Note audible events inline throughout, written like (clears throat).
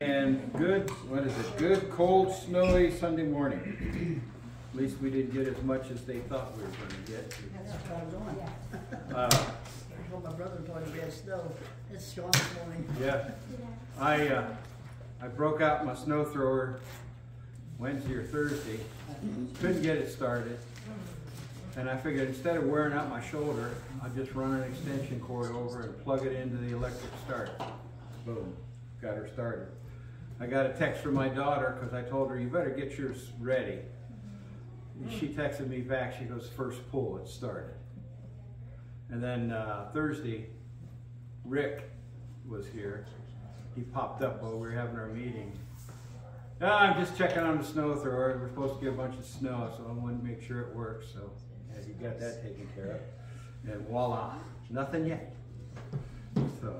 And good, what is it, good, cold, snowy Sunday morning. At least we didn't get as much as they thought we were gonna get. That's what I was on. Uh, I told my brother told him we had snow. It's snowing this morning. Yeah, I, uh, I broke out my snow thrower Wednesday or Thursday, couldn't get it started. And I figured instead of wearing out my shoulder, I'd just run an extension cord over and plug it into the electric start. Boom, got her started. I got a text from my daughter, cause I told her, you better get yours ready. And She texted me back, she goes, first pull, it started. And then, uh, Thursday, Rick was here. He popped up while we were having our meeting. "Ah, I'm just checking on the snow thrower. We're supposed to get a bunch of snow, so I wanted to make sure it works. So yeah, you got that taken care of. And voila, nothing yet. So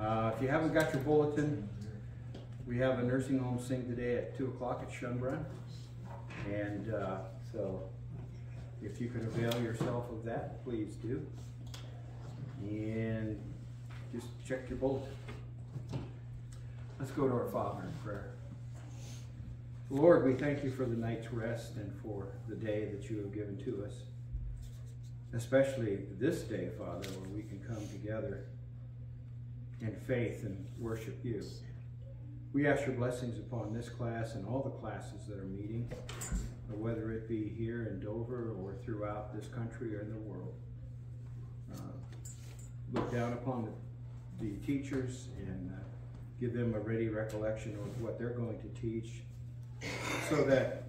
uh, if you haven't got your bulletin, we have a nursing home sing today at two o'clock at Schoenbrunn. And uh, so if you can avail yourself of that, please do. And just check your bulletin. Let's go to our Father in prayer. Lord, we thank you for the night's rest and for the day that you have given to us. Especially this day, Father, where we can come together in faith and worship you. We ask your blessings upon this class and all the classes that are meeting, whether it be here in Dover or throughout this country or in the world. Uh, look down upon the, the teachers and uh, give them a ready recollection of what they're going to teach so that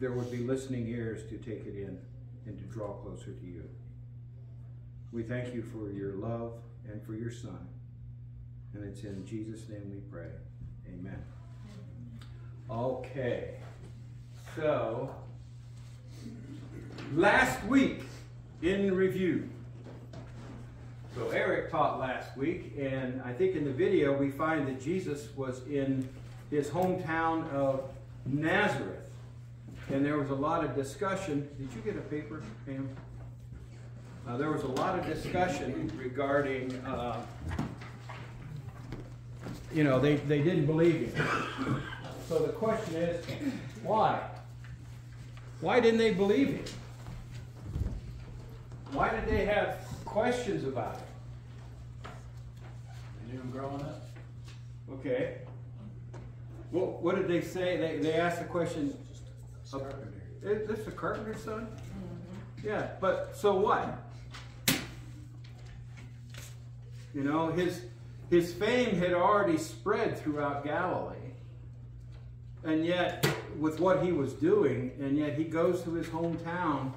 there would be listening ears to take it in and to draw closer to you. We thank you for your love and for your son. And it's in Jesus' name we pray. Amen. Okay. So, last week in review. So Eric taught last week, and I think in the video we find that Jesus was in his hometown of Nazareth. And there was a lot of discussion. Did you get a paper, Pam? Uh, there was a lot of discussion regarding, uh, you know, they, they didn't believe him. So the question is, why? Why didn't they believe him? Why did they have questions about it? You knew him growing up? Okay. Well, what did they say? They, they asked the question, Carpenter. is this a carpenter's son? Mm-hmm. Yeah, but so what? You know, his, his fame had already spread throughout Galilee. And yet, with what he was doing, and yet he goes to his hometown.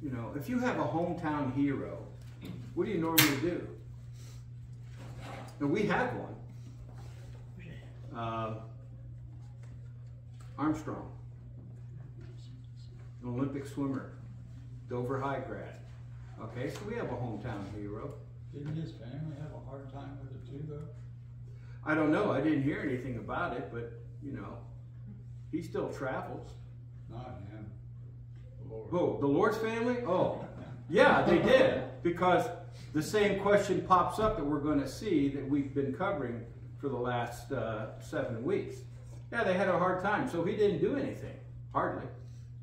You know, if you have a hometown hero, what do you normally do? And we had one. Uh, Armstrong, an Olympic swimmer, Dover High grad. Okay, so we have a hometown hero. Didn't his family have a hard time with it too, though? I don't know, I didn't hear anything about it, but you know, he still travels. Not him. The Lord. Who? The Lord's family? Oh, yeah, they did. Because the same question pops up that we're going to see that we've been covering for the last uh, seven weeks. Yeah, they had a hard time, so he didn't do anything. Hardly.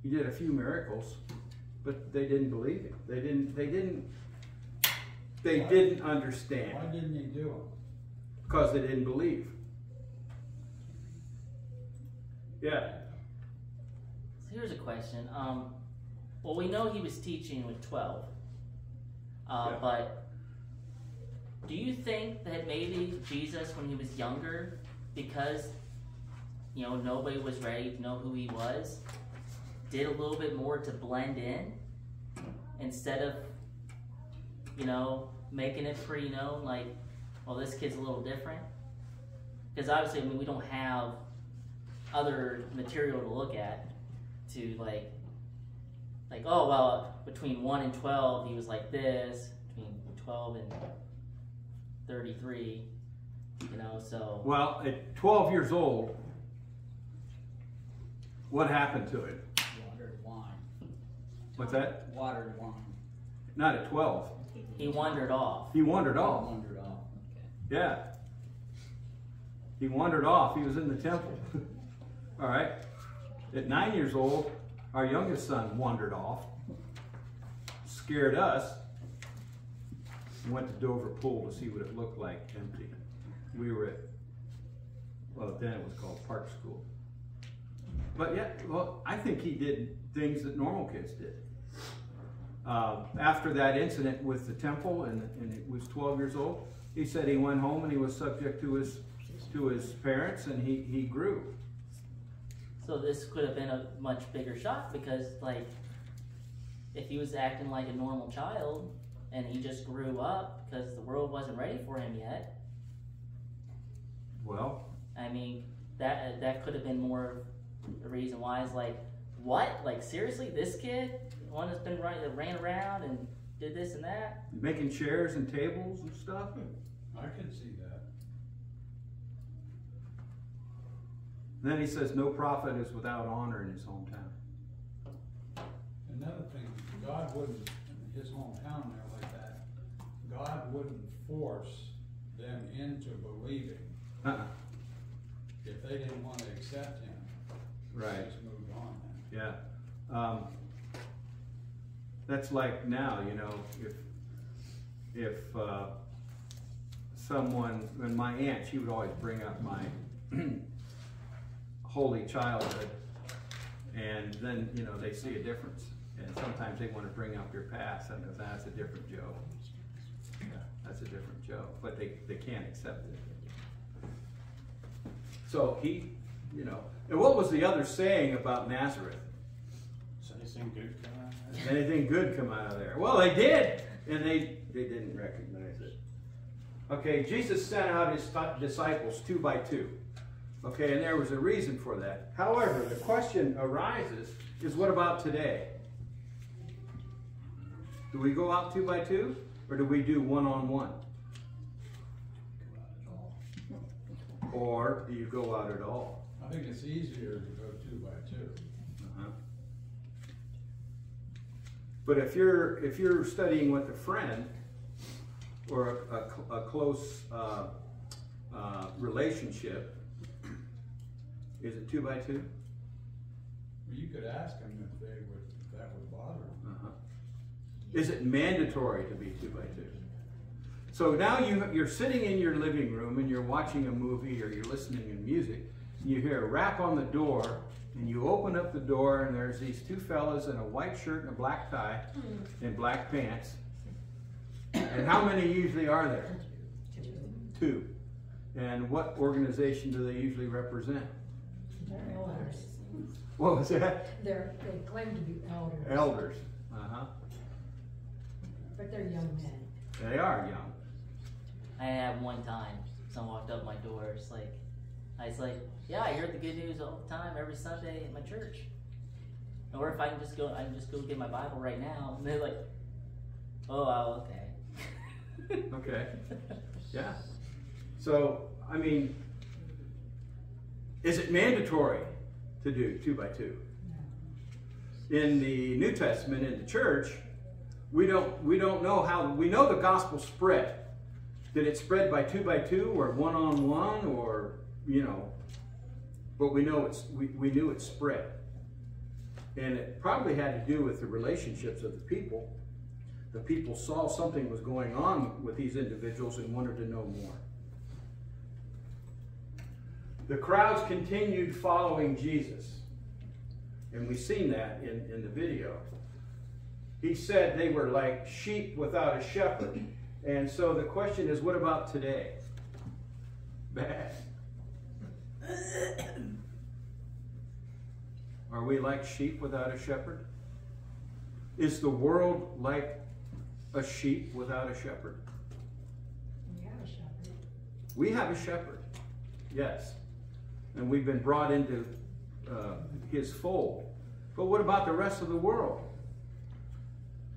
He did a few miracles, but they didn't believe him. They didn't. They didn't. They Why? didn't understand Why didn't he do it? because they didn't believe. Yeah. So here's a question. Um, well, we know he was teaching with 12. Uh, Yeah. But do you think that maybe Jesus, when he was younger, because, you know, nobody was ready to know who he was, did a little bit more to blend in instead of, you know, making it pretty known, like, well, this kid's a little different? Because obviously, I mean, we don't have other material to look at to like like oh well between 1 and 12 he was like this between 12 and 33 you know so Well, at 12 years old, what happened to it? Watered wine. What's that? Watered wine. Not at 12. He wandered off He wandered off. Wandered off. Yeah. He wandered off. He was in the temple. (laughs) All right. At nine years old, our youngest son wandered off, scared us, and went to Dover Pool to see what it looked like empty. We were at, well, then it was called Park School. But yeah, well, I think he did things that normal kids did. Uh, after that incident with the temple, and, and he was 12 years old, he said he went home and he was subject to his to his parents, and he he grew. So this could have been a much bigger shock because, like, if he was acting like a normal child and he just grew up because the world wasn't ready for him yet, Well, I mean, that that could have been more the reason why. Is like, what? Like, seriously, this kid, the one that's been running, that ran around and did this and that. making chairs and tables and stuff. I can see that. And then he says, "No prophet is without honor in his hometown." Another thing, God wouldn't, in his hometown there like that, God wouldn't force them into believing Uh-uh. if they didn't want to accept him. Right. Just moved on then. Yeah. Um, that's like now, you know, if if uh, someone, when my aunt, she would always bring up my (clears throat) holy childhood, and then you know they see a difference, and sometimes they want to bring up your past, and that's a different joke. Yeah, that's a different joke, but they they can't accept it. So he, you know, and what was the other saying about Nazareth? So anything good come out of that? anything good come out of there? Well, they did, and they they didn't recognize it. Okay, Jesus sent out his disciples two by two. Okay, and there was a reason for that. However, the question arises: is what about today? Do we go out two by two, or do we do one on one? Or do you go out at all? I think it's easier to go two by two. Uh-huh. But if you're if you're studying with a friend or a, a, a close uh, uh, relationship, is it two by two? Well, you could ask them if they would, if that would bother them. Uh-huh. Is it mandatory to be two by two? So now you you're sitting in your living room and you're watching a movie or you're listening to music. And you hear a rap on the door, and you open up the door, and there's these two fellas in a white shirt and a black tie and black pants. And how many usually are there? Two. And what organization do they usually represent? They're elders. What was that? They're, they claim to be elders, Elders. Uh huh. but they're young men. They are young. I had one time someone walked up my door. It's like, I was like, yeah, I hear the good news all the time every Sunday at my church. Or if I can just go, I can just go get my Bible right now. And they're like, oh, wow, okay. (laughs) Okay. Yeah. So, I mean, is it mandatory to do two by two? In the New Testament, in the church, we don't we don't know how we know the gospel spread. Did it spread by two by two or one on one or you know? But we know it's we, we knew it spread. And it probably had to do with the relationships of the people. The people saw something was going on with these individuals and wanted to know more. The crowds continued following Jesus. And we've seen that in, in the video. He said they were like sheep without a shepherd. And so the question is what about today? Bad. Are we like sheep without a shepherd? Is the world like a sheep without a shepherd? We have a shepherd. We have a shepherd, yes. And we've been brought into uh, his fold. But what about the rest of the world?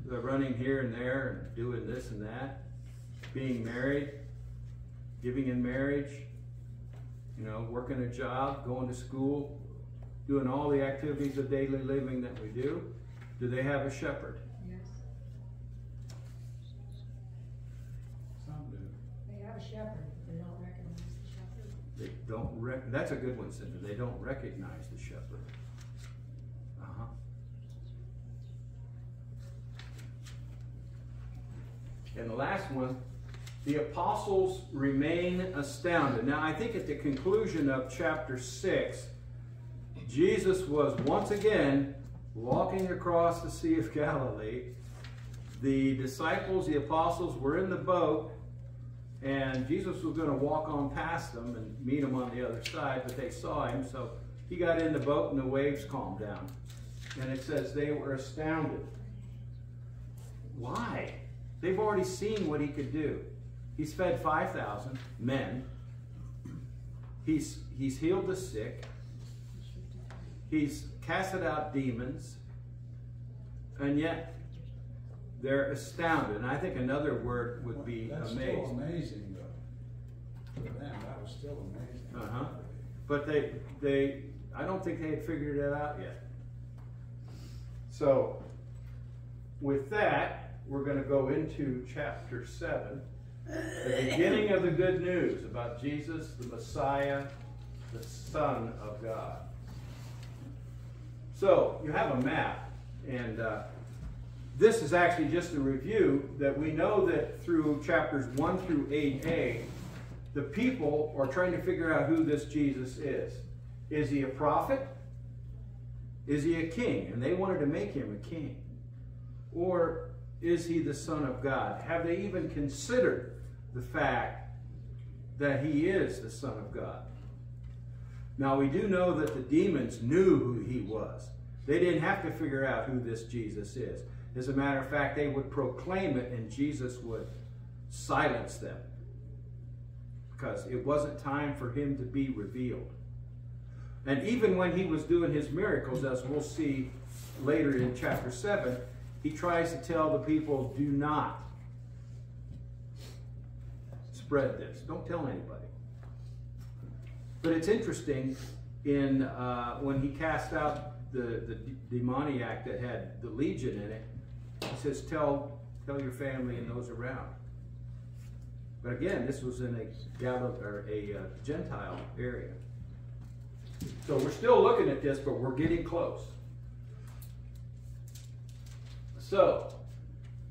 They're running here and there and doing this and that, being married, giving in marriage, you know, working a job, going to school, doing all the activities of daily living that we do. Do they have a shepherd? Yes, Some do. they have a shepherd, but they don't recognize the shepherd. They, don't rec- that's a good one, Cindy. They don't recognize the shepherd. Uh-huh. And the last one, the apostles remain astounded. Now, I think at the conclusion of chapter 6, Jesus was once again walking across the Sea of Galilee. The disciples, the apostles, were in the boat, and Jesus was going to walk on past them and meet them on the other side, but they saw him, so he got in the boat and the waves calmed down. And it says they were astounded. Why? They've already seen what he could do. He's fed 5,000 men. He's, he's healed the sick. He's casted out demons. And yet, they're astounded. And I think another word would be That's still amazed. amazing though. For them, that was still amazing. Uh-huh. But they, they, I don't think they had figured it out yet. So, with that, we're going to go into chapter 7, the beginning of the good news about Jesus, the Messiah, the Son of God. So, you have a map, and uh, this is actually just a review that we know that through chapters 1 through 8a, the people are trying to figure out who this Jesus is. Is he a prophet? Is he a king? And they wanted to make him a king. Or is he the Son of God? Have they even considered the fact that he is the Son of God? Now, we do know that the demons knew who he was. They didn't have to figure out who this Jesus is. As a matter of fact, they would proclaim it and Jesus would silence them because it wasn't time for him to be revealed. And even when he was doing his miracles, as we'll see later in chapter 7, he tries to tell the people, do not spread this. Don't tell anybody. But it's interesting in uh, when he cast out the, the demoniac that had the legion in it, he says, tell, tell your family and those around. But again, this was in a, or a uh, Gentile area. So we're still looking at this, but we're getting close. So,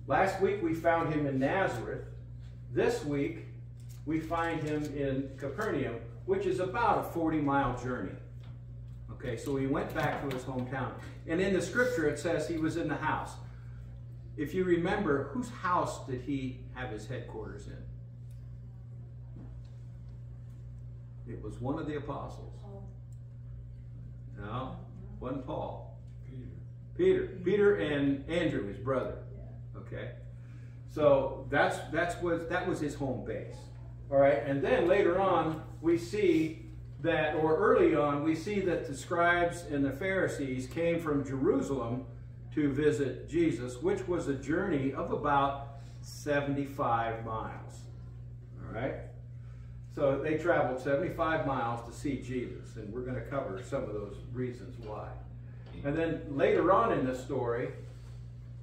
last week we found him in Nazareth. This week we find him in Capernaum, which is about a 40 mile journey. Okay, so he went back to his hometown. And in the scripture it says he was in the house. If you remember, whose house did he have his headquarters in? It was one of the apostles. No, wasn't Paul. Peter. Peter. Peter and Andrew, his brother. Okay. So that's that's what that was his home base. All right, and then later on we see that, or early on, we see that the scribes and the Pharisees came from Jerusalem to visit Jesus, which was a journey of about 75 miles. All right? So they traveled 75 miles to see Jesus, and we're going to cover some of those reasons why. And then later on in the story,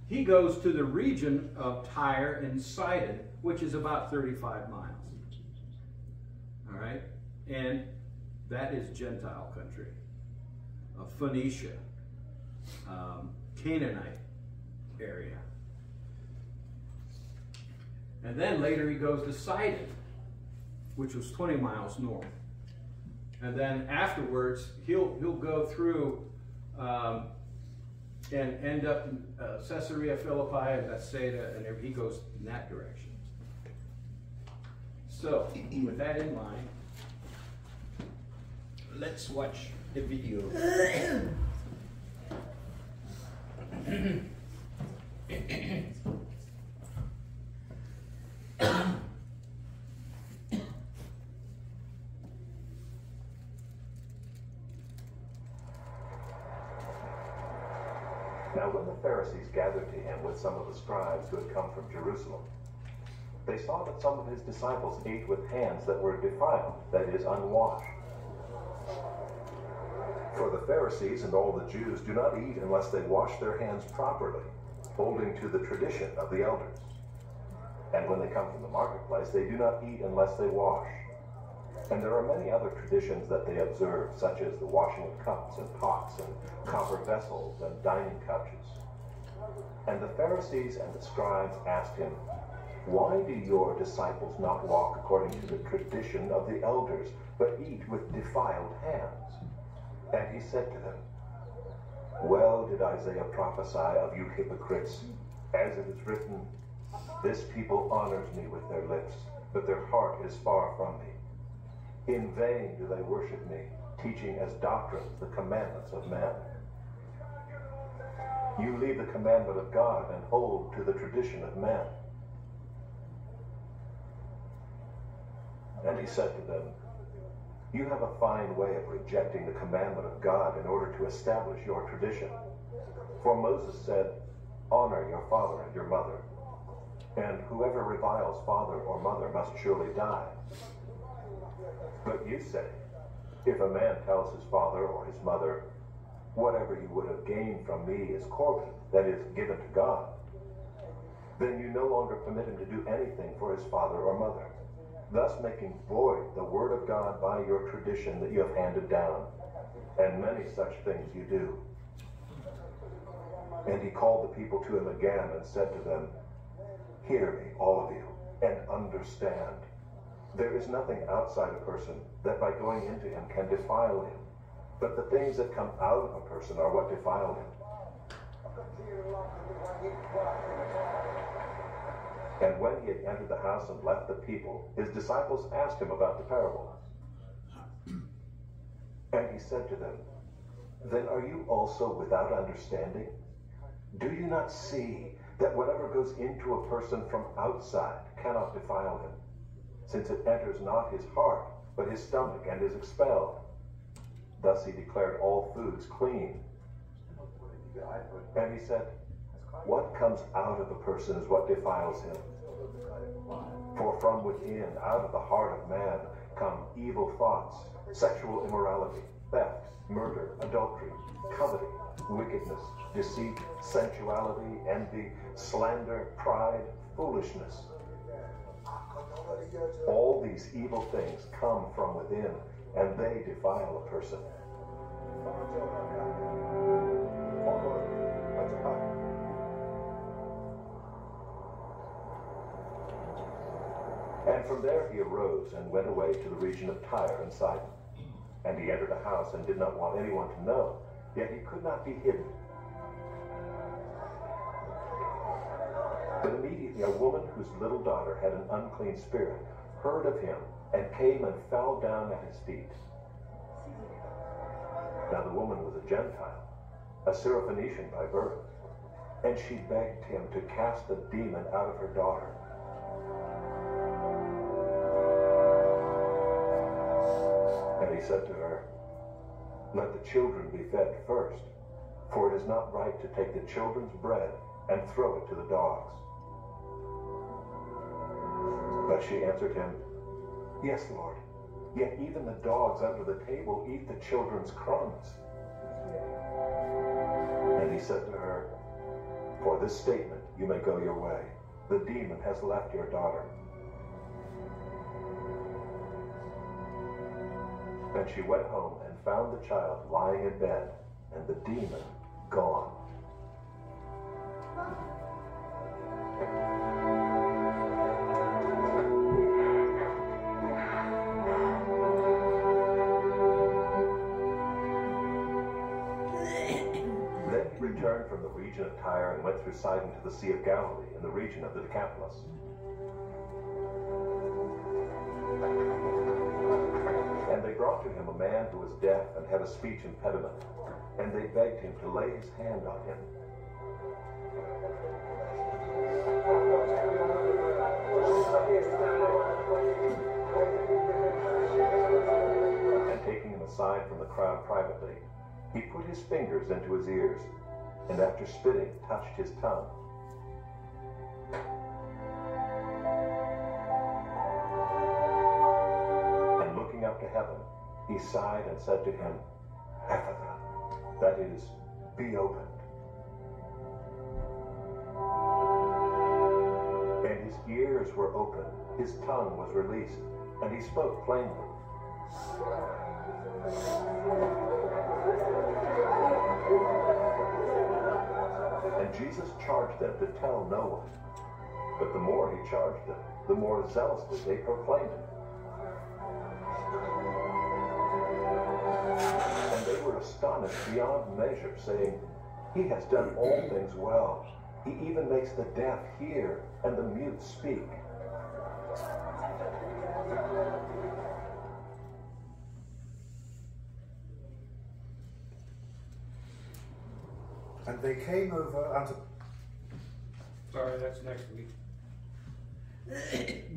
he goes to the region of Tyre and Sidon, which is about 35 miles. All right? And that is Gentile country, of Phoenicia, um, Canaanite area. And then later he goes to Sidon, which was 20 miles north. And then afterwards, he'll, he'll go through um, and end up in uh, Caesarea Philippi and Bethsaida, and he goes in that direction. So, with that in mind, let's watch the video. (coughs) Now when the Pharisees gathered to him with some of the scribes who had come from Jerusalem, they saw that some of his disciples ate with hands that were defiled, that is, unwashed. For the Pharisees and all the Jews do not eat unless they wash their hands properly, holding to the tradition of the elders. And when they come from the marketplace, they do not eat unless they wash. And there are many other traditions that they observe, such as the washing of cups and pots and copper vessels and dining couches. And the Pharisees and the scribes asked him, Why do your disciples not walk according to the tradition of the elders, but eat with defiled hands? And he said to them, Well did Isaiah prophesy of you hypocrites, as it is written, This people honors me with their lips, but their heart is far from me. In vain do they worship me, teaching as doctrines the commandments of men. You leave the commandment of God and hold to the tradition of men. And he said to them, You have a fine way of rejecting the commandment of God in order to establish your tradition. For Moses said, Honor your father and your mother, and whoever reviles father or mother must surely die. But you say, if a man tells his father or his mother, whatever you would have gained from me is Corban, that is, given to God, then you no longer permit him to do anything for his father or mother, thus making void the word of God by your tradition that you have handed down. And many such things you do. And he called the people to him again and said to them, Hear me, all of you, and understand. There is nothing outside a person that by going into him can defile him. But the things that come out of a person are what defile him. And when he had entered the house and left the people, his disciples asked him about the parable. And he said to them, Then are you also without understanding? Do you not see that whatever goes into a person from outside cannot defile him? since it enters not his heart, but his stomach, and is expelled. Thus he declared all foods clean. And he said, What comes out of a person is what defiles him. For from within, out of the heart of man, come evil thoughts, sexual immorality, theft, murder, adultery, coveting, wickedness, deceit, sensuality, envy, slander, pride, foolishness. All these evil things come from within, and they defile a person. And from there he arose and went away to the region of Tyre and Sidon. And he entered a house and did not want anyone to know, yet he could not be hidden. But immediately a woman whose little daughter had an unclean spirit heard of him and came and fell down at his feet. Now the woman was a Gentile, a Syrophoenician by birth, and she begged him to cast the demon out of her daughter. And he said to her, Let the children be fed first, for it is not right to take the children's bread and throw it to the dogs. But she answered him, Yes, Lord. Yet even the dogs under the table eat the children's crumbs. And he said to her, For this statement you may go your way. The demon has left your daughter. And she went home and found the child lying in bed, and the demon gone. Returned from the region of Tyre and went through Sidon to the Sea of Galilee in the region of the Decapolis. They brought to him a man who was deaf and had a speech impediment, and they begged him to lay his hand on him. And taking him aside from the crowd privately, he put his fingers into his ears and after spitting, touched his tongue. He sighed and said to him, Ephphatha, that is, be opened. And his ears were opened, his tongue was released, and he spoke plainly. And Jesus charged them to tell no one. But the more he charged them, the more zealously they proclaimed it. And they were astonished beyond measure, saying, He has done all things well. He even makes the deaf hear and the mute speak. And they came over unto Sorry, that's next week. (coughs)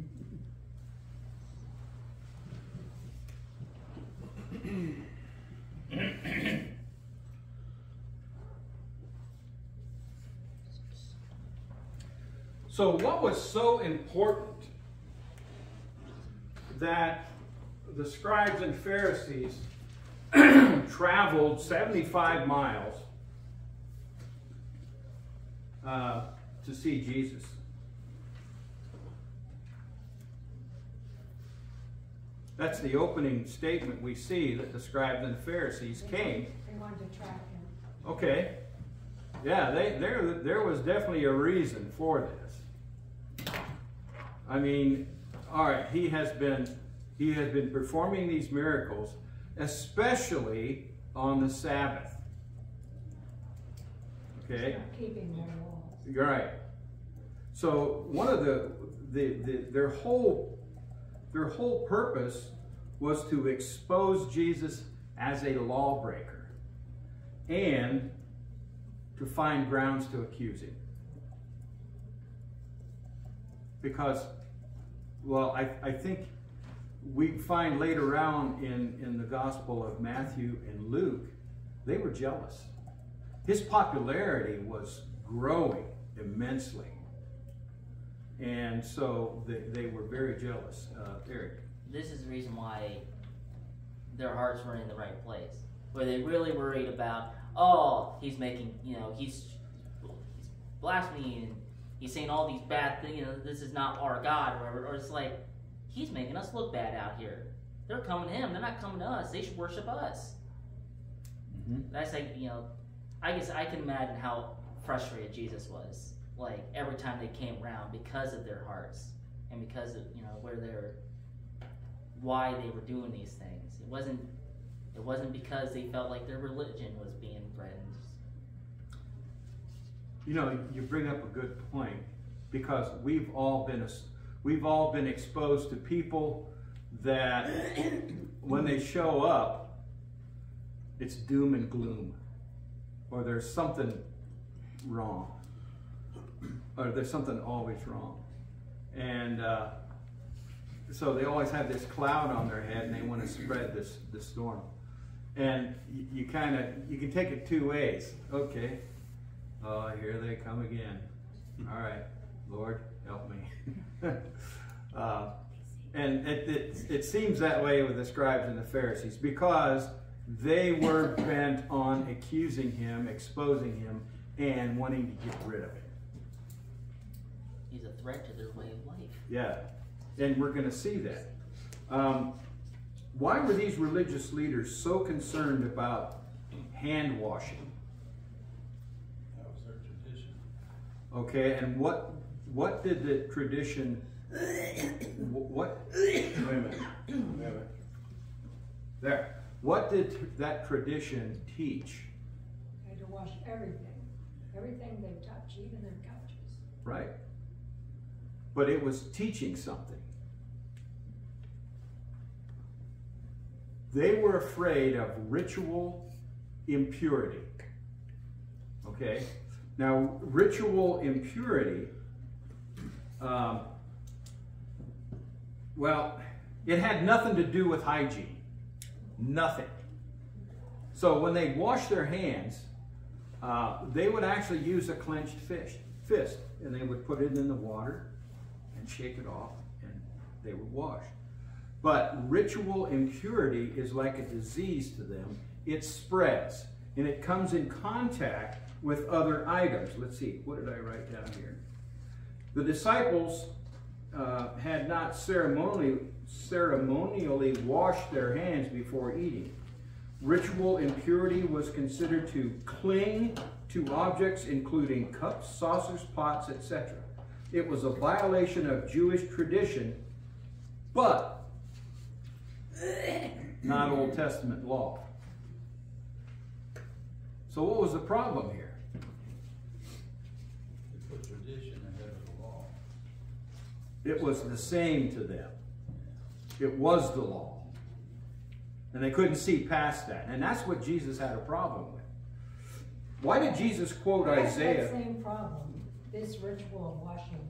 So what was so important that the scribes and Pharisees (clears throat) traveled 75 miles uh, to see Jesus? That's the opening statement we see that the scribes and the Pharisees came. They wanted to track him. Okay. Yeah, they, there, there was definitely a reason for this. I mean, all right, he has been, he has been performing these miracles, especially on the Sabbath. Okay. You're right. So one of the, the, the their whole their whole purpose was to expose Jesus as a lawbreaker and to find grounds to accuse him. Because, well, I, I think we find later on in, in the Gospel of Matthew and Luke, they were jealous. His popularity was growing immensely. And so they, they were very jealous. Uh, Eric. This is the reason why their hearts weren't in the right place. Where they really worried about, oh, he's making, you know, he's, he's blaspheming he's saying all these bad things, you know, this is not our God, or whatever. Or it's like, he's making us look bad out here. They're coming to him, they're not coming to us. They should worship us. Mm-hmm. That's like, you know, I guess I can imagine how frustrated Jesus was like every time they came around because of their hearts and because of you know where they're why they were doing these things it wasn't it wasn't because they felt like their religion was being You know, you bring up a good point because we've all been we've all been exposed to people that when they show up, it's doom and gloom, or there's something wrong, or there's something always wrong, and uh, so they always have this cloud on their head, and they want to spread this this storm, and you, you kind of you can take it two ways. Okay, Oh, here they come again. All right, Lord, help me. (laughs) uh, and it, it, it seems that way with the scribes and the Pharisees because they were bent on accusing him, exposing him, and wanting to get rid of him. he's a threat to their way of life Yeah, and we're going to see that. Um, why were these religious leaders so concerned about hand washing? That was their tradition. Okay, and what what did the tradition? wh- What? Wait a minute. Wait a minute. There. What did that tradition teach? They had to wash everything, everything they touch, even their couches. Right. But it was teaching something. They were afraid of ritual impurity. Okay? Now, ritual impurity, um, well, it had nothing to do with hygiene. Nothing. So when they wash their hands, uh, they would actually use a clenched fish, fist, and they would put it in the water and shake it off, and they would wash. But ritual impurity is like a disease to them. It spreads, and it comes in contact with other items. Let's see, what did I write down here? The disciples uh, had not ceremonially, ceremonially washed their hands before eating. Ritual impurity was considered to cling to objects including cups, saucers, pots, etc. It was a violation of Jewish tradition, but not Old Testament law. So what was the problem here? They put tradition ahead of the law. It was the same to them. It was the law. And they couldn't see past that. And that's what Jesus had a problem with. Why did Jesus quote I have Isaiah? that same problem, this ritual of washing.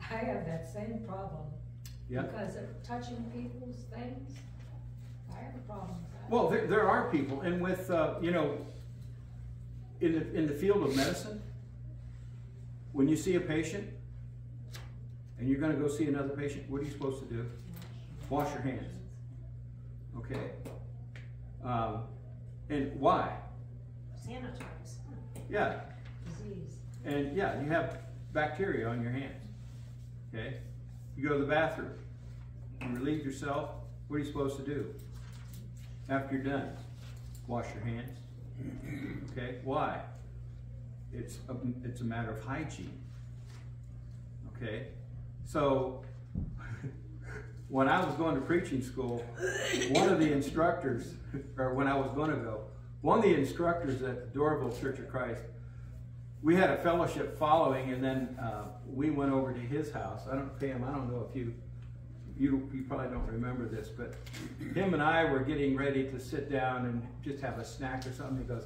I have that same problem. Yeah. Because of touching people's things, I have a problem with that. Well, there, there are people, and with, uh, you know, in the, in the field of medicine, when you see a patient and you're going to go see another patient, what are you supposed to do? Wash your hands. Okay? Um, and why? sanitize. Yeah, Disease. and yeah, you have bacteria on your hands. Okay? You go to the bathroom, you relieve yourself. What are you supposed to do? After you're done, wash your hands. Okay? Why? It's a, it's a matter of hygiene. Okay? So, (laughs) when I was going to preaching school, one of the instructors, (laughs) or when I was going to go, one of the instructors at the Doraville Church of Christ, we had a fellowship following, and then uh, we went over to his house. I don't, Pam, I don't know if you, you, you probably don't remember this, but him and I were getting ready to sit down and just have a snack or something. He goes,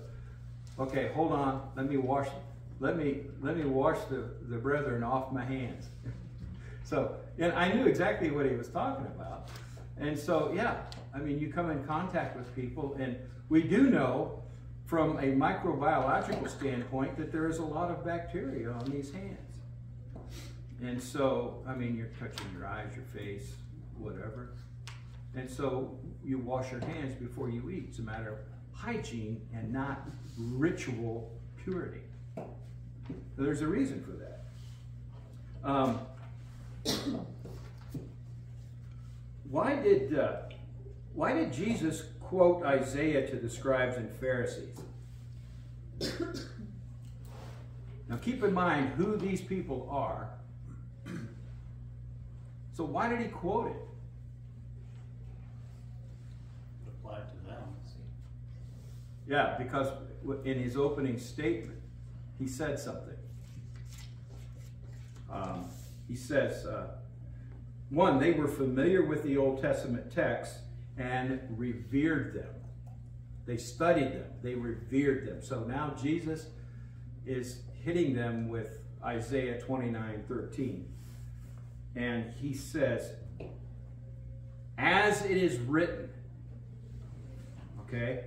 "Okay, hold on, let me wash, let me, let me wash the the brethren off my hands." (laughs) so, and I knew exactly what he was talking about. And so, yeah, I mean, you come in contact with people, and we do know from a microbiological standpoint that there is a lot of bacteria on these hands. And so, I mean, you're touching your eyes, your face, whatever. And so you wash your hands before you eat. It's a matter of hygiene and not ritual purity. There's a reason for that. Um, why did uh, why did Jesus quote Isaiah to the scribes and Pharisees? now keep in mind who these people are. so why did he quote it? Applied to them. Yeah, because in his opening statement, he said something. Um, he says, uh, one, they were familiar with the Old Testament texts and revered them. They studied them, they revered them. So now Jesus is hitting them with Isaiah 29 13. And he says, As it is written, okay,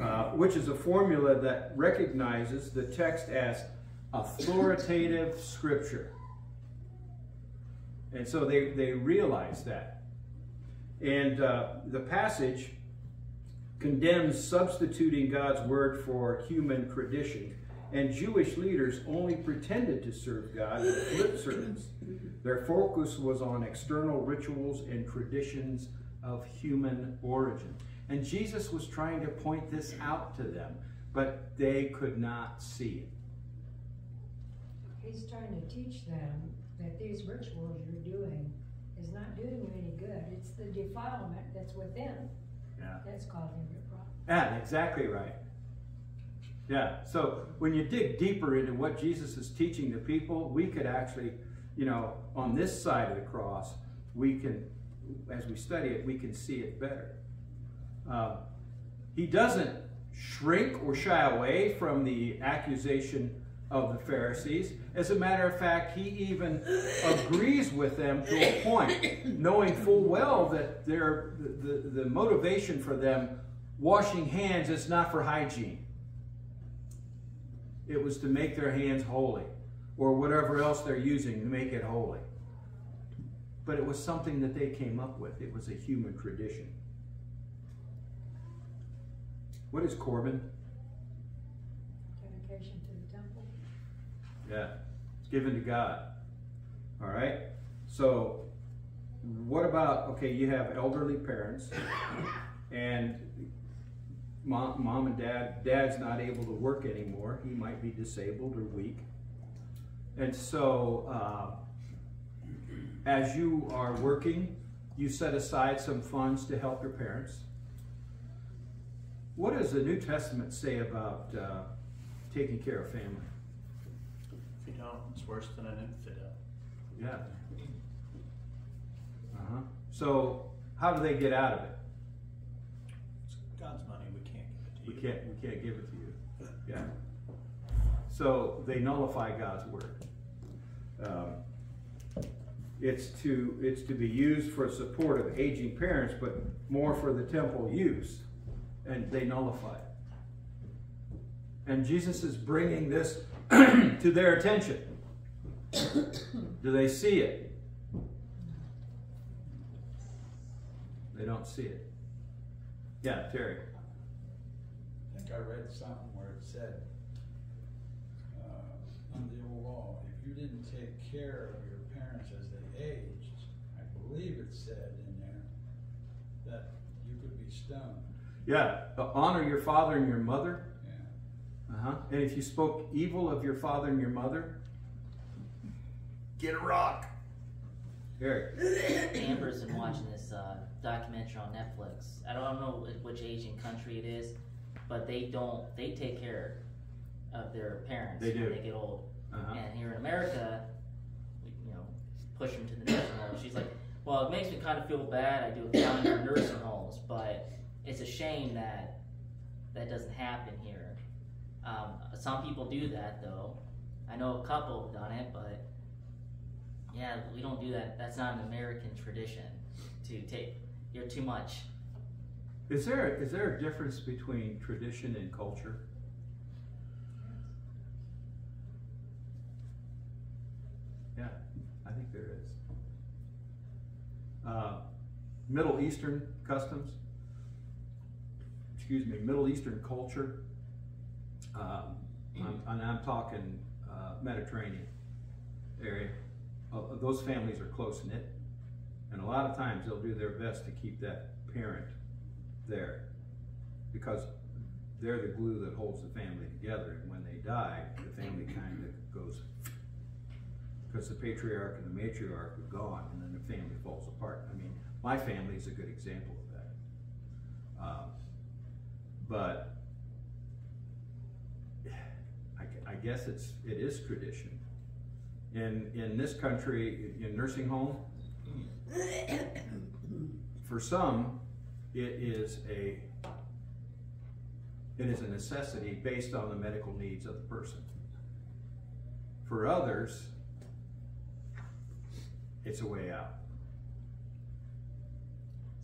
uh, which is a formula that recognizes the text as authoritative scripture. And so they, they realize that. And uh, the passage condemns substituting God's word for human tradition. And Jewish leaders only pretended to serve God with lip service. Their focus was on external rituals and traditions of human origin. And Jesus was trying to point this out to them, but they could not see it. He's trying to teach them that these rituals you're doing is not doing you any good. It's the defilement that's within Yeah. that's causing your problem. Yeah, exactly right. Yeah, so when you dig deeper into what Jesus is teaching the people, we could actually, you know, on this side of the cross, we can, as we study it, we can see it better. Uh, he doesn't shrink or shy away from the accusation of the Pharisees. As a matter of fact, he even agrees with them to a point, knowing full well that their, the, the motivation for them washing hands is not for hygiene. It was to make their hands holy, or whatever else they're using to make it holy. But it was something that they came up with. It was a human tradition. What is Corban? Dedication to the temple. Yeah, it's given to God. All right? So what about, okay, you have elderly parents and mom, mom and dad, dad's not able to work anymore. He might be disabled or weak. And so, uh, as you are working, you set aside some funds to help your parents. What does the New Testament say about uh, taking care of family? If you don't, it's worse than an infidel. Yeah. Uh-huh. So, how do they get out of it? It's God's money, we can't give it to you. We can't, we can't give it to you. Yeah. So they nullify God's word. Um, It's to, it's to be used for support of aging parents, but more for the temple use. And they nullify it. And Jesus is bringing this (clears throat) to their attention. Do they see it? They don't see it. Yeah, Terry. I think I read something where it said, uh, under the old law, if you didn't take care of your parents as they aged, I believe it said in there that you could be stoned. Yeah, uh, honor your father and your mother. Yeah. Uh-huh. And if you spoke evil of your father and your mother, get a rock. Eric. (coughs) Amber's been watching this uh, documentary on Netflix. I don't know which Asian country it is, but they don't. They take care of their parents They do. when they get old. Uh-huh. And here in America, we, you know, push them to the nursing home. She's like, "Well, it makes me kind of feel bad. I do accounting (coughs) for nursing homes, but it's a shame that that doesn't happen here. Um, some people do that though. I know a couple have done it, but yeah, we don't do that. That's not an American tradition to take. You're too much. Is there is there a difference between tradition and culture? Yeah, I think there is. Uh, Middle Eastern customs, excuse me, Middle Eastern culture. Um, I'm, and I'm talking uh, Mediterranean area. Uh, those families are close knit, and a lot of times they'll do their best to keep that parent there because they're the glue that holds the family together. And when they die, the family kind of goes because the patriarch and the matriarch are gone, and then the family falls apart. I mean, my family is a good example of that. Um, but I, I guess it's it is tradition. In in this country, in nursing home, for some, it is a it is a necessity based on the medical needs of the person. For others, it's a way out.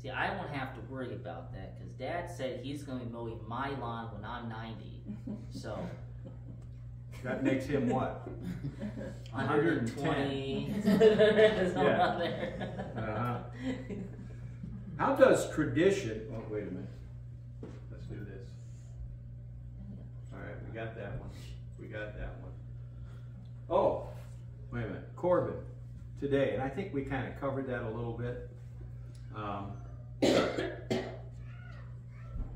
See, I won't have to worry about that because Dad said he's going to be mowing my lawn when I'm 90. (laughs) So That makes him what? (laughs) 120. (laughs) Yeah. there. Uh-huh. How does tradition? Oh, wait a minute. Let's do this. All right, we got that one. We got that one. Oh, wait a minute. Corban today, and I think we kind of covered that a little bit. Um, w-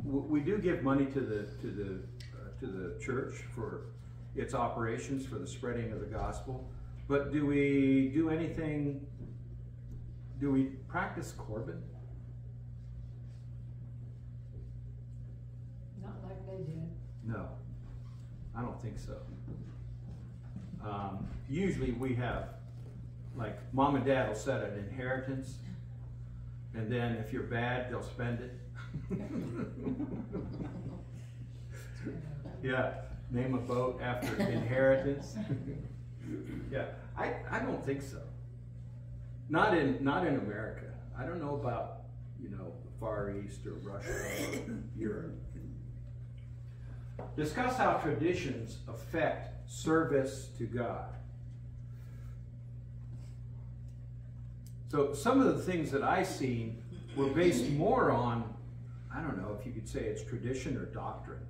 we do give money to the to the uh, to the church for its operations for the spreading of the gospel. But do we do anything? Do we practice Corban? Not like they did. No, I don't think so. Um, usually we have, like, mom and dad will set an inheritance, and then if you're bad, they'll spend it. (laughs) yeah, name a boat after inheritance. yeah, I, I don't think so. Not in not in America. I don't know about you know the Far East or Russia or (coughs) Europe. Discuss how traditions affect service to God. So some of the things that I seen were based more on, I don't know if you could say it's tradition or doctrine.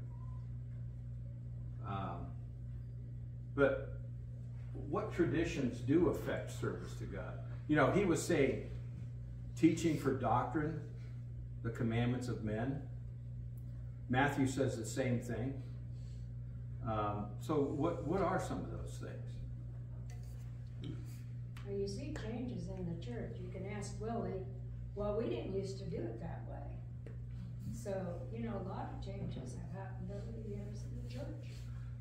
Um, but what traditions do affect service to God? You know, he was saying, teaching for doctrine, the commandments of men. Matthew says the same thing. Um, so what, what are some of those things? Well, you see changes in the church. You can ask Willie, well, we didn't used to do it that way. So, you know, a lot of changes have happened over the years in the church.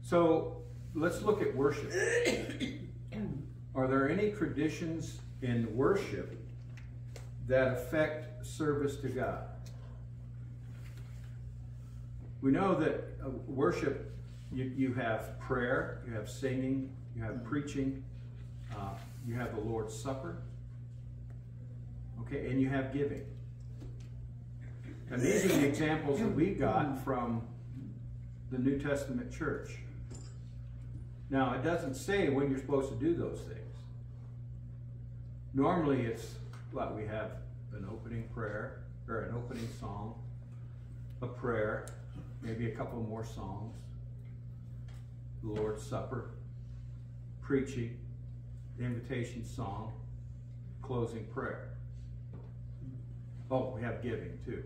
So let's look at worship. (coughs) Are there any traditions in worship that affect service to God? We know that uh, worship, you, you have prayer, you have singing, you have preaching, uh, you have the Lord's Supper, okay, and you have giving. And these are the examples that we got from the New Testament church. Now, it doesn't say when you're supposed to do those things. Normally, it's what we have an opening prayer or an opening song, a prayer, maybe a couple more songs, the Lord's Supper, preaching, invitation song, closing prayer. Oh, we have giving too.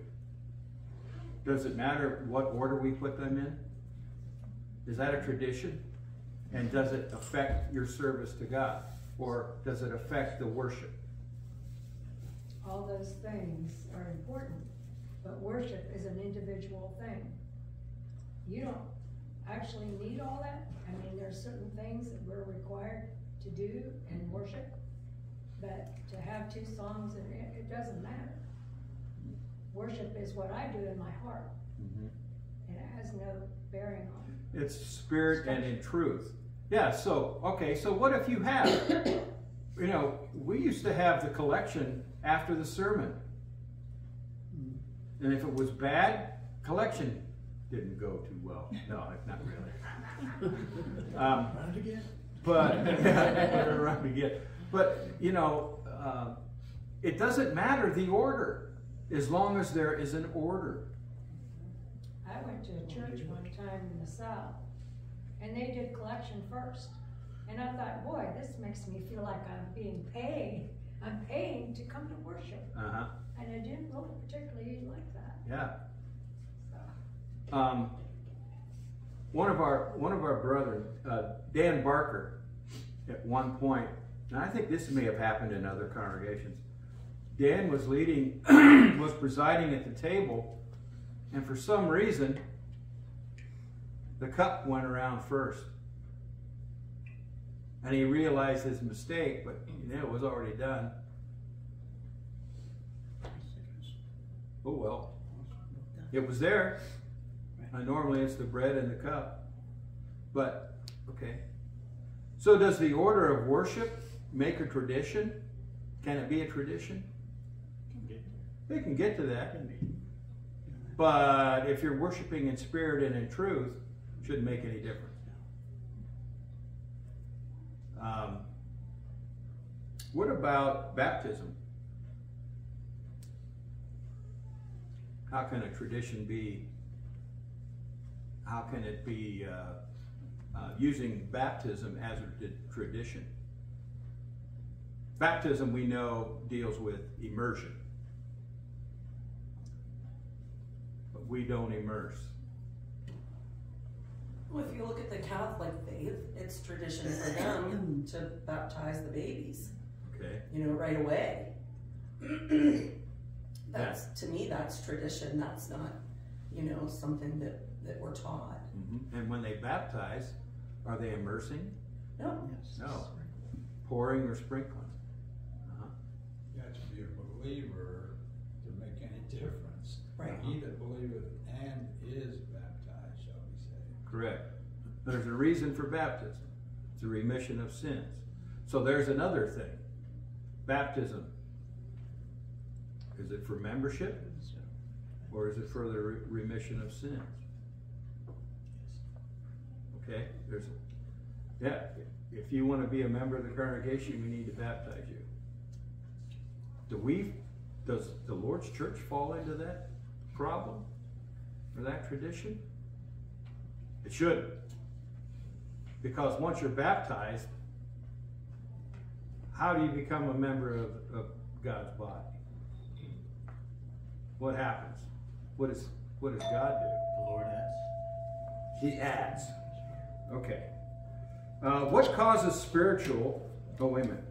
Does it matter what order we put them in? Is that a tradition? And does it affect your service to God? Or does it affect the worship? All those things are important, but worship is an individual thing. You don't actually need all that. I mean, there are certain things that we're required to do and worship, but to have two songs, and it, it doesn't matter. Worship is what I do in my heart, and it has no bearing on It's spirit and in truth. Yeah, so, okay, so what if you have, you know, we used to have the collection after the sermon. And if it was bad, collection didn't go too well. No, not really. (laughs) Um, Round again? But yeah, we're around again. But you know, uh, it doesn't matter the order as long as there is an order. I went to a church one time in the south, and they did collection first. And I thought, boy, this makes me feel like I'm being paid. I'm paying to come to worship. Uh huh. And I didn't really particularly like that. Yeah. So, Um, one of our one of our brethren, uh, Dan Barker, at one point, and I think this may have happened in other congregations. Dan was leading, (clears throat) was presiding at the table, and for some reason, the cup went around first, and he realized his mistake, but you know, it was already done. Oh well, it was there. Normally it's the bread and the cup. But, okay. So does the order of worship make a tradition? Can it be a tradition? They can get to that. But if you're worshiping in spirit and in truth, shouldn't make any difference. Um, what about baptism? How can a tradition be how can it be uh, uh, using baptism as a tradition? Baptism, we know, deals with immersion, but we don't immerse. Well, if you look at the Catholic faith, it's tradition for them to baptize the babies, Okay. you know, right away. That's, to me, that's tradition, that's not, you know, something that, that we're taught. And when they baptize, are they immersing? No, No. Pouring or sprinkling? Uh-huh. You have to be a believer to make any difference. Right. He that believeth and is baptized shall be saved. Correct. There's a reason for baptism. It's a remission of sins. So there's another thing. Baptism. Is it for membership or is it for the re- remission of sins? Okay, there's, yeah, if you want to be a member of the congregation, we need to baptize you. Do we, does the Lord's church fall into that problem or that tradition? It shouldn't. Because once you're baptized, how do you become a member of, of God's body? what happens? What is what does God do? The Lord adds. He adds. Okay. Uh, what causes spiritual? Oh wait a minute.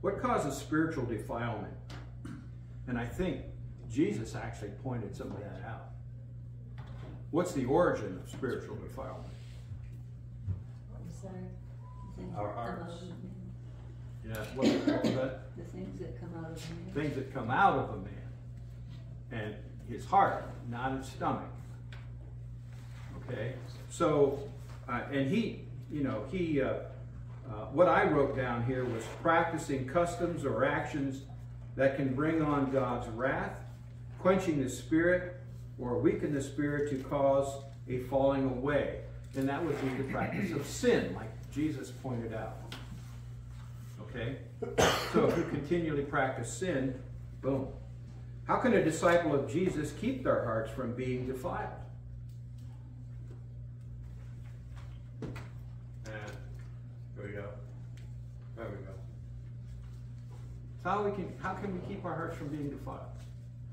What causes spiritual defilement? And I think Jesus actually pointed some of that out. What's the origin of spiritual defilement? What you say? Our that come out hearts. Yeah. What, what was that? The things that come out of a man. things that come out of a man and his heart, not his stomach. Okay, so uh, and he, you know, he. Uh, uh, what I wrote down here was practicing customs or actions that can bring on God's wrath, quenching the spirit, or weaken the spirit to cause a falling away, and that would be the practice of sin, like Jesus pointed out. Okay? So if you continually practice sin, boom. How can a disciple of Jesus keep their hearts from being defiled? And there we go. There we go. So how we can how can we keep our hearts from being defiled?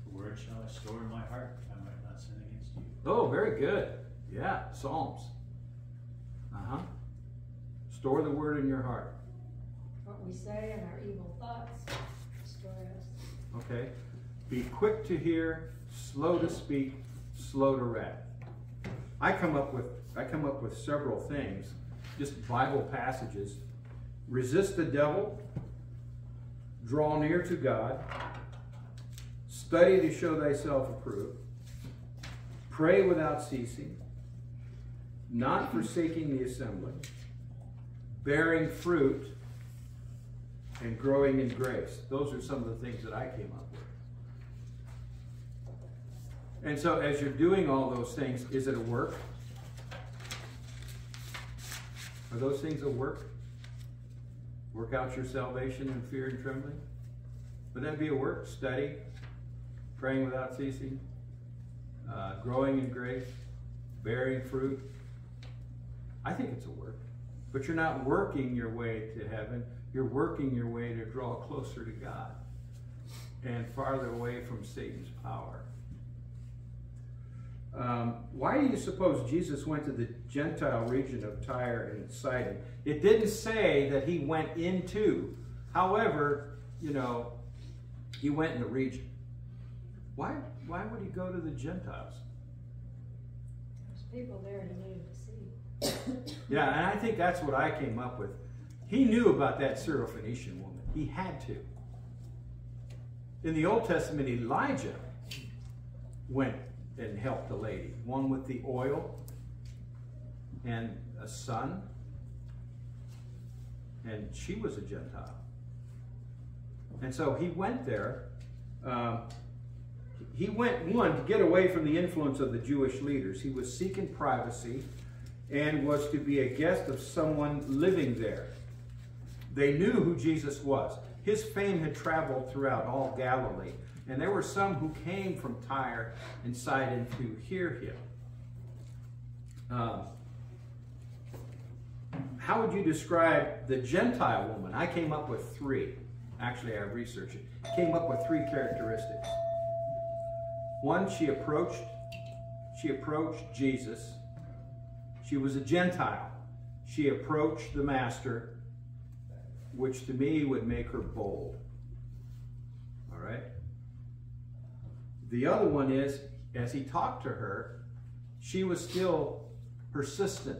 The word shall I store in my heart, I might not sin against you. Oh, very good. Yeah, Psalms. Uh-huh. Store the word in your heart. What we say and our evil thoughts destroy us. Okay? Be quick to hear, slow to speak, slow to wrath. I come up with I come up with several things, just Bible passages. Resist the devil, draw near to God, study to show thyself approved, pray without ceasing, not forsaking the assembly, bearing fruit, and growing in grace. Those are some of the things that I came up with. And so, as you're doing all those things, is it a work? Are those things a work? Work out your salvation in fear and trembling? Would that be a work? Study, praying without ceasing, uh, growing in grace, bearing fruit. I think it's a work. But you're not working your way to heaven. You're working your way to draw closer to God and farther away from Satan's power. Um, why do you suppose Jesus went to the Gentile region of Tyre and Sidon? It didn't say that he went into. However, you know, he went in the region. Why, why would he go to the Gentiles? There's people there he needed to see. Yeah, and I think that's what I came up with. He knew about that Syrophoenician woman. He had to. In the Old Testament, Elijah went and helped the lady, one with the oil and a son, and she was a Gentile. And so he went there. Um, he went, one, to get away from the influence of the Jewish leaders. He was seeking privacy and was to be a guest of someone living there. They knew who Jesus was. His fame had traveled throughout all Galilee, and there were some who came from Tyre and Sidon to hear him. Um, how would you describe the Gentile woman? I came up with three. Actually, I researched it. Came up with three characteristics. One, she approached, she approached Jesus. She was a Gentile. She approached the master, which to me would make her bold. All right? The other one is, as he talked to her, she was still persistent.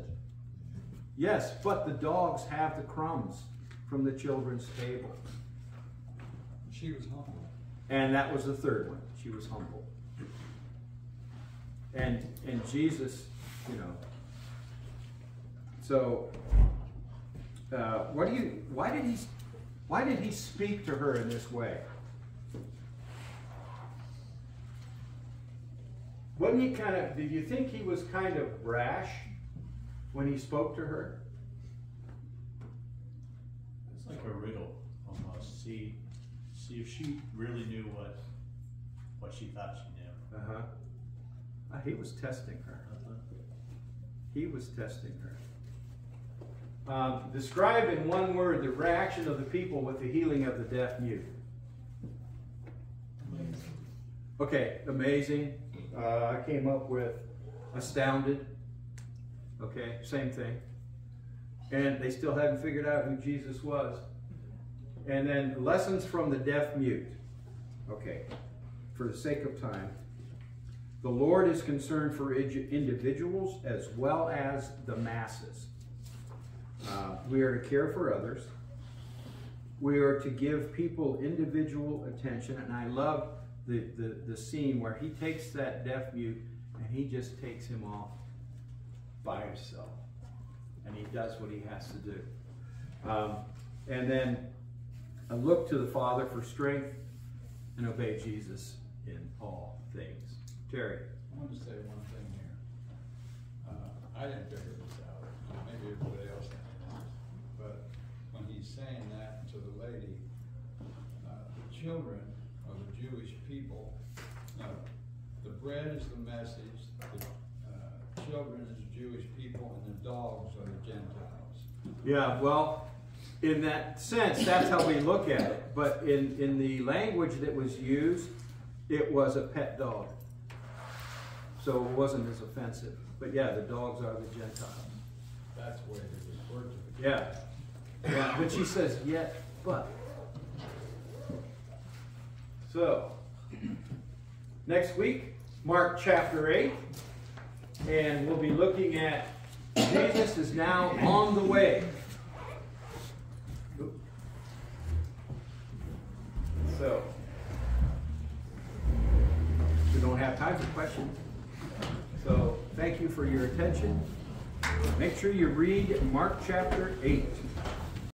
Yes, but the dogs have the crumbs from the children's table. She was humble. And that was the third one. She was humble. And and Jesus, you know. So uh, what do you why did he why did he speak to her in this way? Wasn't he kind of did you think he was kind of brash when he spoke to her? It's like a riddle almost. See, see if she really knew what what she thought she knew. Uh-huh. Uh, he was testing her. He was testing her. Um, describe in one word the reaction of the people with the healing of the deaf mute. Amazing. Okay, amazing. Uh, I came up with astounded. Okay, same thing. And they still hadn't figured out who Jesus was. And then lessons from the deaf mute. Okay, for the sake of time. The Lord is concerned for individuals as well as the masses. Uh, we are to care for others. We are to give people individual attention. And I love the, the, the scene where he takes that deaf mute and he just takes him off by himself. And he does what he has to do. Um, and then I look to the Father for strength and obey Jesus in all things. Terry. I want to say one thing here. Uh, I didn't figure this out, maybe everybody else did. But when he's saying that to the lady, uh, the children of the Jewish bread is the message, the, uh, children is the Jewish people, and the dogs are the Gentiles. Yeah, well, in that sense, that's how we look at it. But in, in the language that was used, it was a pet dog. So it wasn't as offensive. But yeah, the dogs are the Gentiles. That's where way they refer to it. Yeah. Yeah, but she says, yet, but. So, next week, Mark chapter 8, and we'll be looking at Jesus is now on the way. So, we don't have time for questions. So, thank you for your attention. Make sure you read Mark chapter 8.